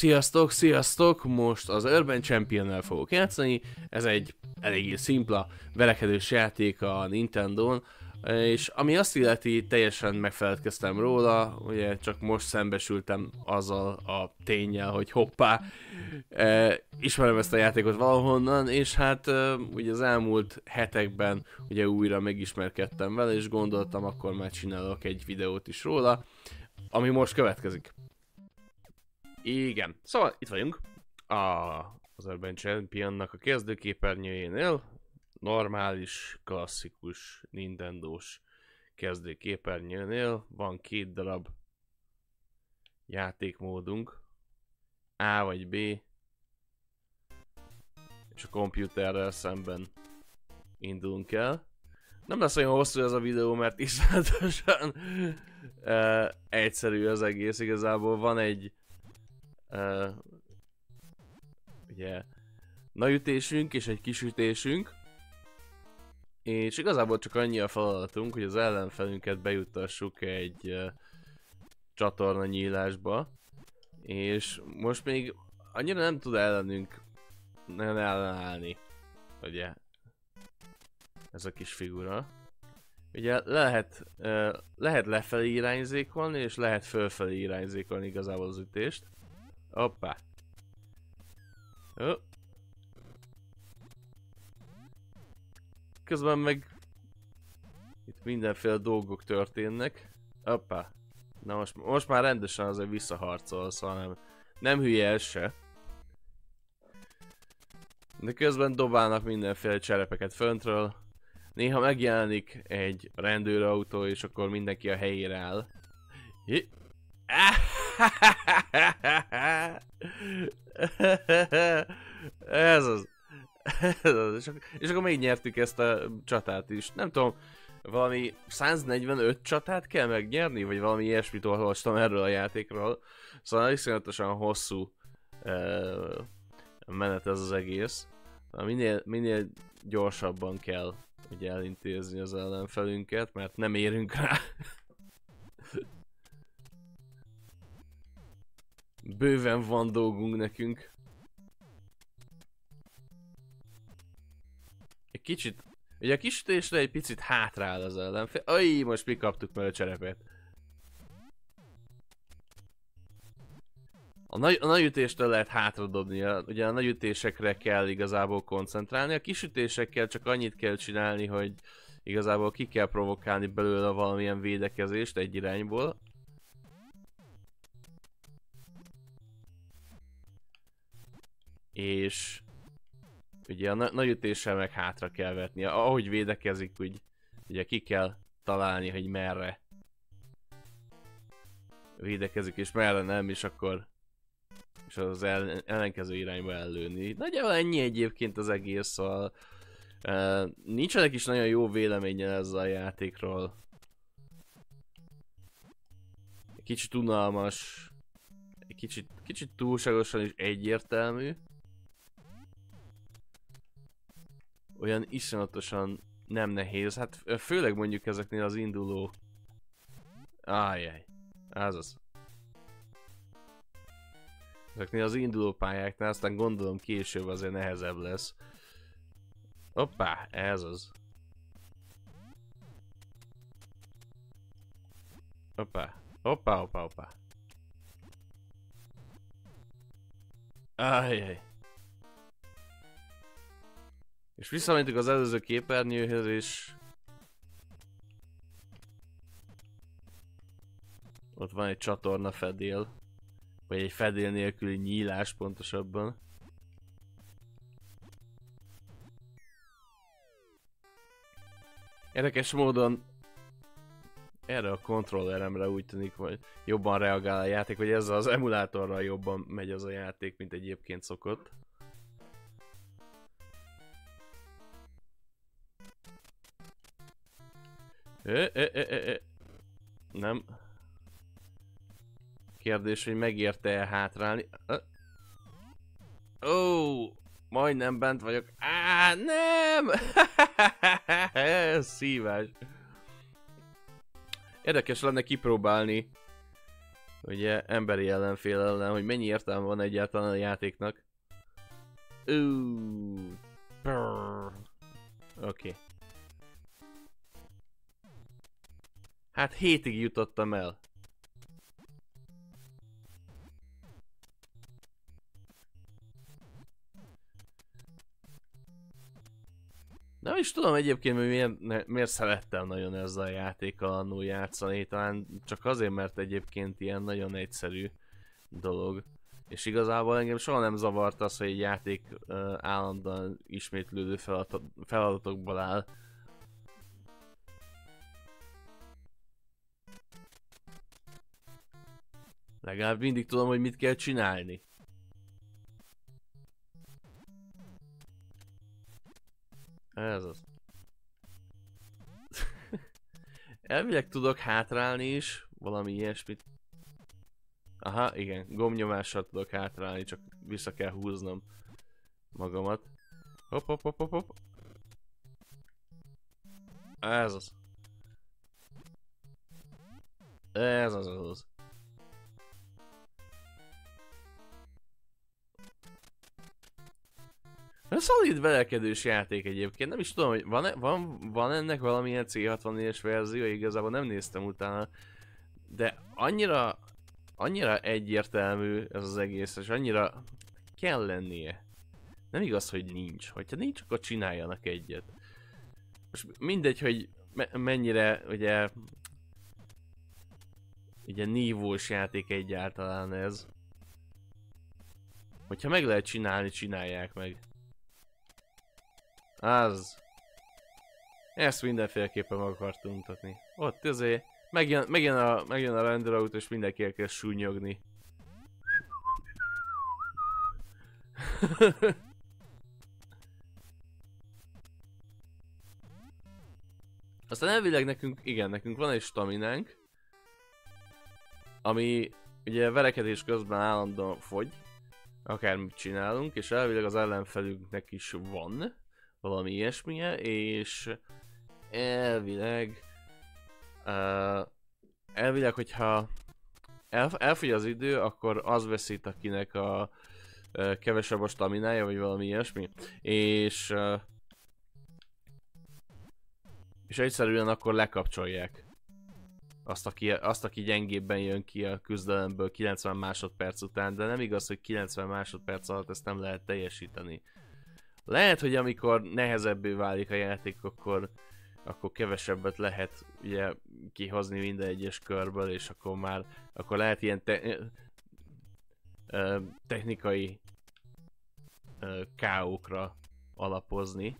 Sziasztok, sziasztok! Most az Urban champion fogok játszani. Ez egy eléggé szimpla, verekedős játék a Nintendo-n. És ami azt illeti, teljesen megfeledkeztem róla, ugye csak most szembesültem azzal a tényel, hogy hoppá, e, ismerem ezt a játékot valahonnan, és hát e, ugye az elmúlt hetekben ugye újra megismerkedtem vele, és gondoltam, akkor már csinálok egy videót is róla, ami most következik. Igen. Szóval itt vagyunk. A, az Urban Championnak a kezdőképernyőjénél. Normális, klasszikus, Nintendo-s kezdőképernyőnél van két darab játékmódunk. A vagy B. És a komputerrel szemben indulunk el. Nem lesz olyan hosszú ez a videó, mert iszonyatosan uh, egyszerű az egész. Igazából van egy uh, ugye nagyütésünk és egy kisütésünk. És igazából csak annyi a feladatunk, hogy az ellenfelünket bejuttassuk egy uh, csatorna nyílásba. És most még annyira nem tud ellenünk nem ellenállni. Ugye? Ez a kis figura. Ugye lehet, uh, lehet lefelé irányzékolni, és lehet fölfelé irányzékolni igazából az ütést. Hoppá. Jó. Közben meg itt mindenféle dolgok történnek. Hoppá. Na most, most már rendesen azért visszaharcol, szóval nem, nem hülye ez se. De közben dobálnak mindenféle cserepeket föntről. Néha megjelenik egy rendőrautó, és akkor mindenki a helyére áll. Hi. Ez az. Ez az. És, akkor, még nyertük ezt a csatát is. Nem tudom, valami 145 csatát kell megnyerni, vagy valami ilyesmit olvastam erről a játékról. Szóval iszonyatosan hosszú uh, menet ez az egész. Minél, minél gyorsabban kell ugye elintézni az ellenfelünket, mert nem érünk rá. Bőven van dolgunk nekünk. Egy kicsit... Ugye a kisütésre egy picit hátrál az ellenfél. Aj, most mi kaptuk meg a cserepet. A nagy, a nagy ütéstől lehet hátradobni, ugye a nagy ütésekre kell igazából koncentrálni, a kisütésekkel csak annyit kell csinálni, hogy igazából ki kell provokálni belőle valamilyen védekezést egy irányból. És ugye a na nagy ütéssel meg hátra kell vetni, ahogy védekezik, úgy ugye ki kell találni, hogy merre védekezik és merre nem, és akkor és az ellen, ellenkező irányba ellőni. Nagyjából ennyi egyébként az egész, szóval nincsenek is nagyon jó véleménye ezzel a játékról. Kicsit unalmas, kicsit, kicsit túlságosan is egyértelmű. Olyan iszonyatosan nem nehéz, hát főleg mondjuk ezeknél az induló... Ájjaj, ez az. Ezeknél az induló pályáknál, aztán gondolom később azért nehezebb lesz. Hoppá, ez az. Hoppá, hoppá, hoppá, hoppá. Ajjaj. És visszamentünk az előző képernyőhöz, és... Ott van egy csatorna fedél. Vagy egy fedél nélküli nyílás pontosabban. Érdekes módon erre a kontrolleremre úgy tűnik, hogy jobban reagál a játék, vagy ezzel az emulátorral jobban megy az a játék, mint egyébként szokott. Ö, ö, ö, ö, ö. Nem. Kérdés, hogy megérte-e hátrálni. Ó, oh, majdnem bent vagyok. Á, nem! Szívás. Érdekes lenne kipróbálni ugye emberi ellenfél ellen, hogy mennyi értelme van egyáltalán a játéknak. Oké. Okay. Hát hétig jutottam el. Nem is tudom egyébként, hogy miért, miért szerettem nagyon ezzel a játékkal annó játszani, talán csak azért, mert egyébként ilyen nagyon egyszerű dolog. És igazából engem soha nem zavart az, hogy egy játék állandóan ismétlődő feladat, feladatokból áll. Legalább mindig tudom, hogy mit kell csinálni. Ez az. Elvileg tudok hátrálni is, valami ilyesmit. Aha, igen, gombnyomással tudok hátrálni, csak vissza kell húznom magamat. Hopp, hopp, hopp, hopp, hopp. Ez az. Ez az az. az. Szolid velekedős játék egyébként, nem is tudom, hogy van, van, van ennek valamilyen C64-es verzió, igazából nem néztem utána, de annyira, annyira egyértelmű ez az egész, és annyira kell lennie. Nem igaz, hogy nincs. Hogyha nincs, akkor csináljanak egyet. Most mindegy, hogy me mennyire, ugye, ugye nívós játék egyáltalán ez. Hogyha meg lehet csinálni, csinálják meg. Az. Ezt mindenféleképpen meg akartam mutatni. Ott azért megjön, megjön, a, megjön a rendőrautó és mindenki elkezd súnyogni. Aztán elvileg nekünk, igen, nekünk van egy staminánk, ami ugye verekedés közben állandóan fogy, akármit csinálunk, és elvileg az ellenfelünknek is van valami ilyesmije, és elvileg uh, elvileg, hogyha el, elfogy az idő, akkor az veszít, akinek a uh, kevesebb a staminája, vagy valami ilyesmi, és uh, és egyszerűen akkor lekapcsolják azt aki, azt, aki gyengébben jön ki a küzdelemből 90 másodperc után, de nem igaz, hogy 90 másodperc alatt ezt nem lehet teljesíteni. Lehet, hogy amikor nehezebbé válik a játék, akkor, akkor kevesebbet lehet ugye kihozni minden egyes körből, és akkor már, akkor lehet ilyen te, ö, technikai ö, káókra alapozni.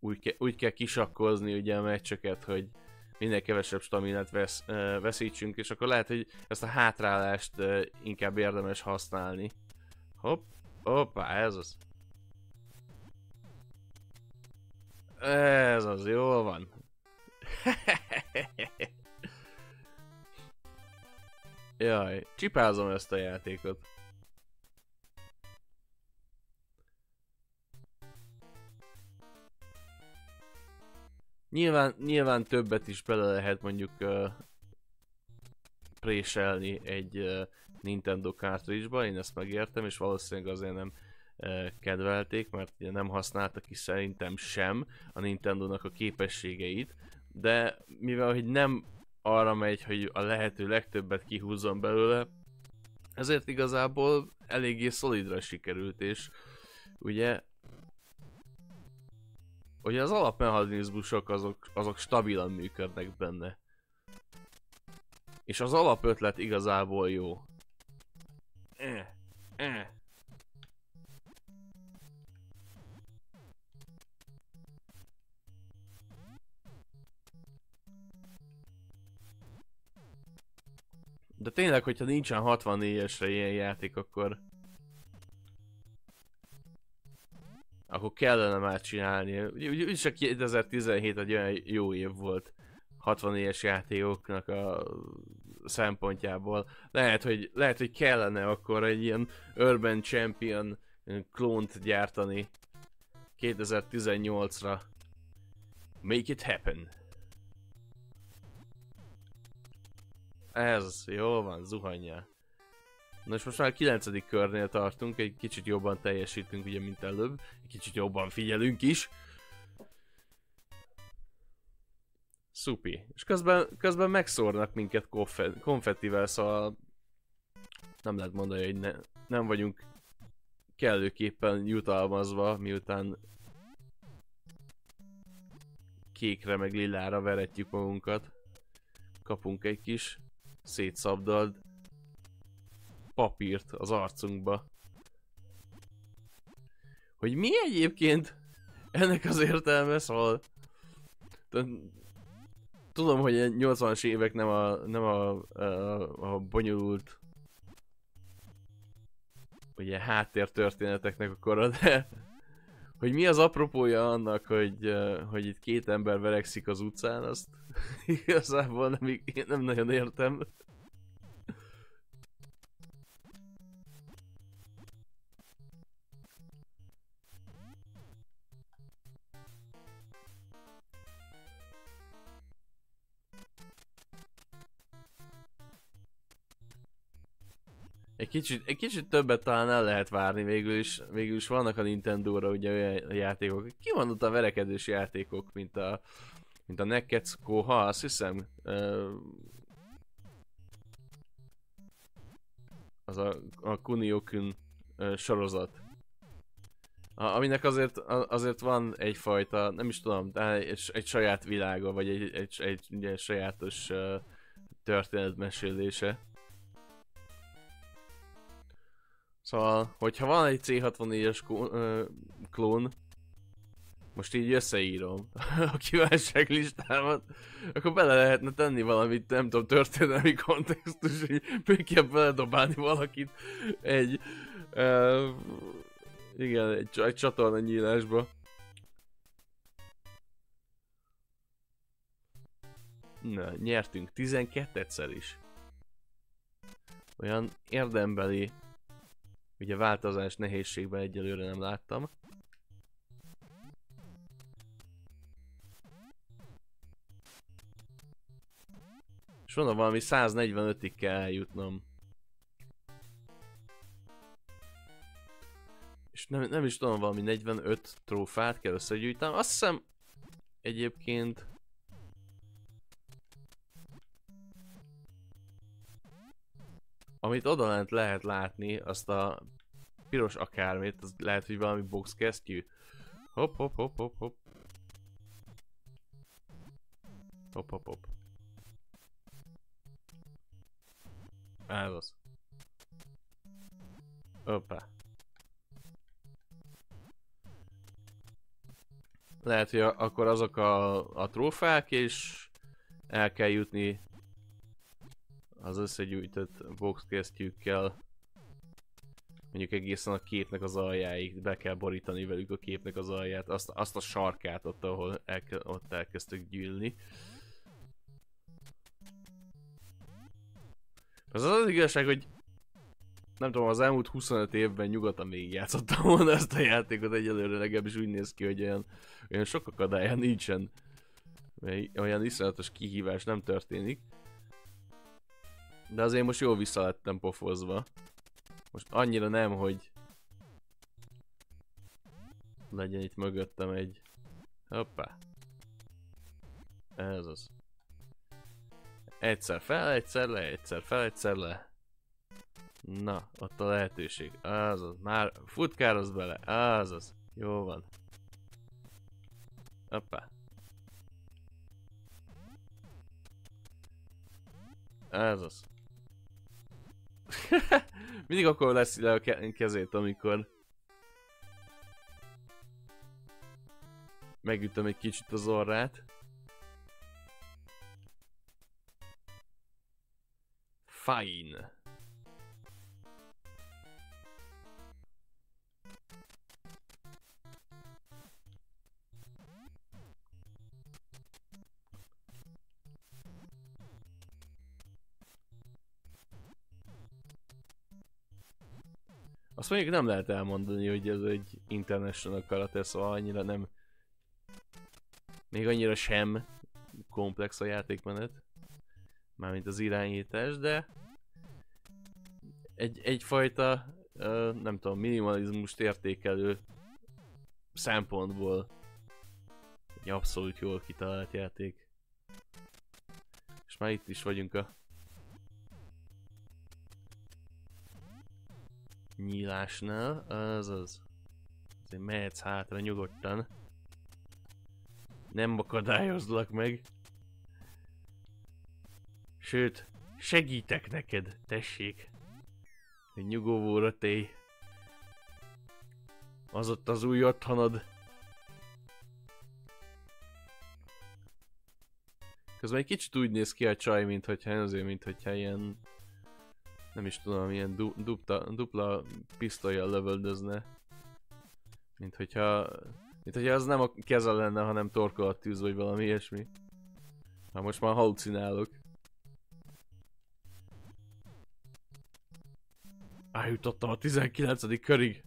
Úgy, ke, úgy kell kisakkozni ugye a meccseket, hogy minél kevesebb staminát vesz, ö, veszítsünk, és akkor lehet, hogy ezt a hátrálást ö, inkább érdemes használni. Hopp, Hoppá, ez az. Ez az, jól van. Jaj, csipázom ezt a játékot. Nyilván, nyilván többet is bele lehet mondjuk uh, préselni egy uh, Nintendo cartridge-ba, én ezt megértem, és valószínűleg azért nem uh, kedvelték, mert ugye nem használtak ki szerintem sem a Nintendo-nak a képességeit, de mivel hogy nem arra megy, hogy a lehető legtöbbet kihúzzon belőle, ezért igazából eléggé szolidra sikerült, és ugye Ugye az alapmechanizmusok azok, azok stabilan működnek benne. És az alapötlet igazából jó. De tényleg, hogyha nincsen 64-esre ilyen játék, akkor... Akkor kellene már csinálni. Ugye, ugye, ugye 2017 egy olyan jó év volt 64-es játékoknak a szempontjából. Lehet, hogy, lehet, hogy kellene akkor egy ilyen Urban Champion klónt gyártani 2018-ra. Make it happen. Ez, jó van, zuhanja. Nos, most már a 9. körnél tartunk, egy kicsit jobban teljesítünk, ugye, mint előbb. Egy kicsit jobban figyelünk is. Szupi. És közben, közben megszórnak minket konfe- konfettivel, szóval nem lehet mondani, hogy ne, nem vagyunk kellőképpen jutalmazva, miután kékre meg lilára veretjük magunkat. Kapunk egy kis szétszabdalt papírt az arcunkba. Hogy mi egyébként ennek az értelme, szóval tudom, hogy a 80-as évek nem a, nem a, a, a bonyolult ugye háttér történeteknek a kora, de hogy mi az apropója annak, hogy, hogy itt két ember verekszik az utcán, azt igazából nem, nem nagyon értem. Kicsit, egy kicsit többet talán el lehet várni, végül is, végül is vannak a Nintendo-ra ugye olyan játékok, ki van ott a verekedős játékok, mint a, mint a Neketsuko, ha azt hiszem, az a, a Kuniokun sorozat. A, aminek azért, azért van egyfajta, nem is tudom, egy, egy saját világa, vagy egy, egy, egy, egy, egy sajátos uh, történetmesélése. Szóval, hogyha van egy C64-es klón, most így összeírom a kívánság listámat, akkor bele lehetne tenni valamit, nem tudom, történelmi kontextus, hogy még kell beledobálni valakit egy, uh, igen, egy, egy csatorna nyílásba. Na, nyertünk 12-szer is. Olyan érdembeli Ugye változás nehézségben egyelőre nem láttam. És mondom, valami 145-ig kell eljutnom. És nem, nem is tudom, valami 45 trófát kell összegyűjtenem. Azt hiszem egyébként amit odalent lehet látni, azt a piros akármit, az lehet, hogy valami box kesztyű. Hopp, hopp, hopp, hopp, hopp. Hopp, hopp, hopp. Ez az. Hoppá. Lehet, hogy akkor azok a, a trófák, és el kell jutni az összegyűjtött boxkesztyűkkel mondjuk egészen a képnek az aljáig, be kell borítani velük a képnek az alját, azt, azt a sarkát ott, ahol elke, ott elkezdtek gyűlni. Az az, az igazság, hogy nem tudom, az elmúlt 25 évben nyugodtan játszottam volna ezt a játékot, egyelőre legalábbis úgy néz ki, hogy olyan, olyan sok akadálya nincsen. Olyan iszonyatos kihívás nem történik. De azért most jól vissza lettem pofozva. Most annyira nem, hogy legyen itt mögöttem egy... Hoppá. Ez az. Egyszer fel, egyszer le, egyszer fel, egyszer le. Na, ott a lehetőség. Az az. Már futkároz bele. Az az. Jó van. Hoppá. Ez az. Mindig akkor lesz le a kezét, amikor megütöm egy kicsit az orrát. Fine. Azt mondjuk nem lehet elmondani, hogy ez egy international karate, szóval annyira nem... Még annyira sem komplex a játékmenet. mármint az irányítás, de egy, egyfajta, nem tudom, minimalizmust értékelő szempontból egy abszolút jól kitalált játék. És már itt is vagyunk a nyílásnál, az az. Azért mehetsz hátra nyugodtan. Nem akadályozlak meg. Sőt, segítek neked, tessék. Egy nyugovóra téj. Az ott az új otthonod. Közben egy kicsit úgy néz ki a csaj, mint hogyha azért, mint hogyha ilyen nem is tudom, ilyen du dupla, dupla pisztolyjal lövöldözne. Mint hogyha, mint hogyha az nem a keze lenne, hanem tűz vagy valami ilyesmi. Hát most már halucinálok. Eljutottam a 19. körig.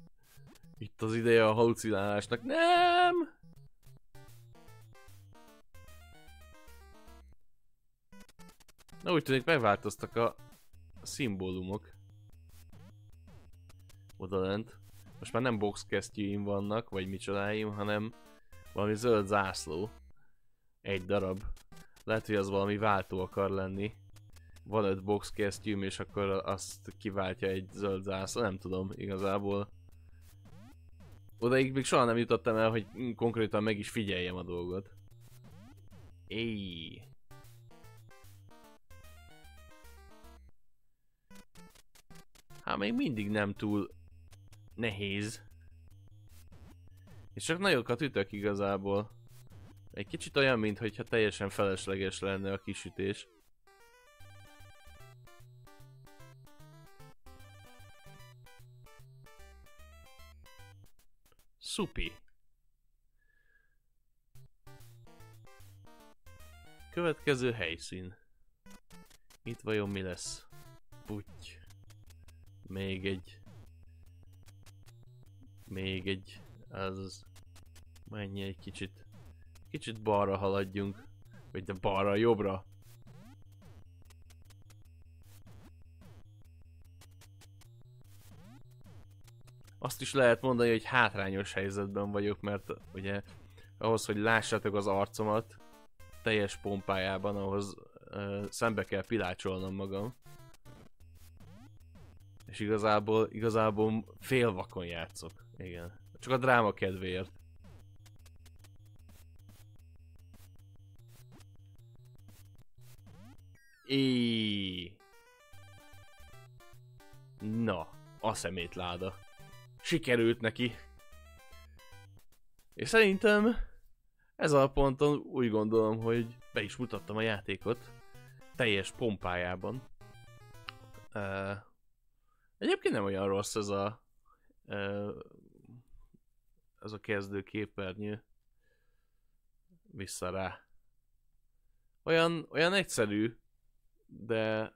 Itt az ideje a halucinálásnak. Nem! Na úgy tűnik megváltoztak a szimbólumok. Oda lent. Most már nem boxkesztyűim vannak, vagy micsodáim, hanem valami zöld zászló. Egy darab. Lehet, hogy az valami váltó akar lenni. Van öt boxkesztyűm, és akkor azt kiváltja egy zöld zászló. Nem tudom, igazából. Odaig még soha nem jutottam el, hogy konkrétan meg is figyeljem a dolgot. Éj. Hát még mindig nem túl nehéz. És csak nagyokat ütök igazából. Egy kicsit olyan, mintha teljesen felesleges lenne a kisütés. Szupi. Következő helyszín. Itt vajon mi lesz? Puty. Még egy. Még egy. Az. Mennyi egy kicsit. Kicsit balra haladjunk. Vagy de balra, jobbra. Azt is lehet mondani, hogy hátrányos helyzetben vagyok, mert ugye ahhoz, hogy lássátok az arcomat teljes pompájában, ahhoz uh, szembe kell pilácsolnom magam. És igazából, igazából fél vakon játszok. Igen. Csak a dráma kedvéért. É. Na, a szemétláda. Sikerült neki. És szerintem ez a ponton úgy gondolom, hogy be is mutattam a játékot teljes pompájában. Egyébként nem olyan rossz ez a ez a kezdő képernyő. Vissza rá. Olyan, olyan egyszerű, de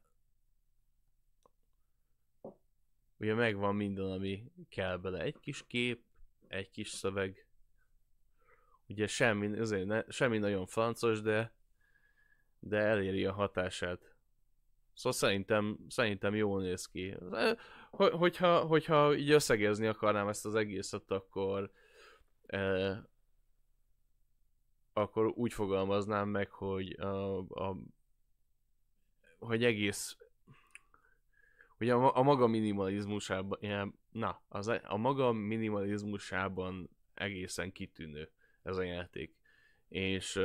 ugye megvan minden, ami kell bele. Egy kis kép, egy kis szöveg. Ugye semmi, azért ne, semmi nagyon francos, de de eléri a hatását. Szóval szerintem, szerintem jól néz ki. Hogyha, hogyha így összegezni akarnám ezt az egészet, akkor eh, akkor úgy fogalmaznám meg, hogy a, a hogy egész hogy a, a maga minimalizmusában na, az, e, a maga minimalizmusában egészen kitűnő ez a játék. És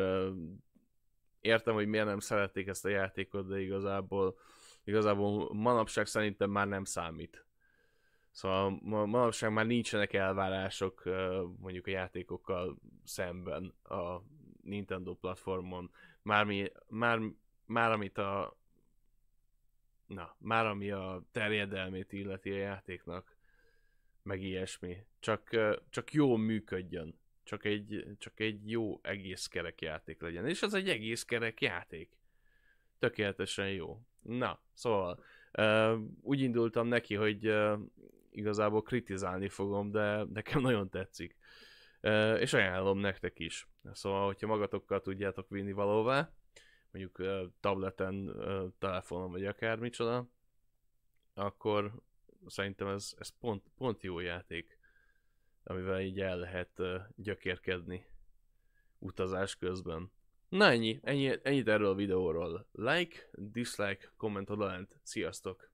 értem, hogy miért nem szerették ezt a játékot, de igazából, igazából manapság szerintem már nem számít. Szóval manapság már nincsenek elvárások mondjuk a játékokkal szemben a Nintendo platformon. Már, mi, már, már amit a na, már ami a terjedelmét illeti a játéknak, meg ilyesmi. Csak, csak jól működjön csak egy, csak egy jó egész kerek játék legyen. És az egy egész kerek játék. Tökéletesen jó. Na, szóval uh, úgy indultam neki, hogy uh, igazából kritizálni fogom, de nekem nagyon tetszik. Uh, és ajánlom nektek is. Szóval, hogyha magatokkal tudjátok vinni valóvá, mondjuk tableten, telefonon, vagy akármicsoda, akkor szerintem ez, ez pont, pont jó játék, amivel így el lehet gyökérkedni utazás közben. Na ennyi, ennyi ennyit erről a videóról. Like, dislike, komment odalent. Sziasztok!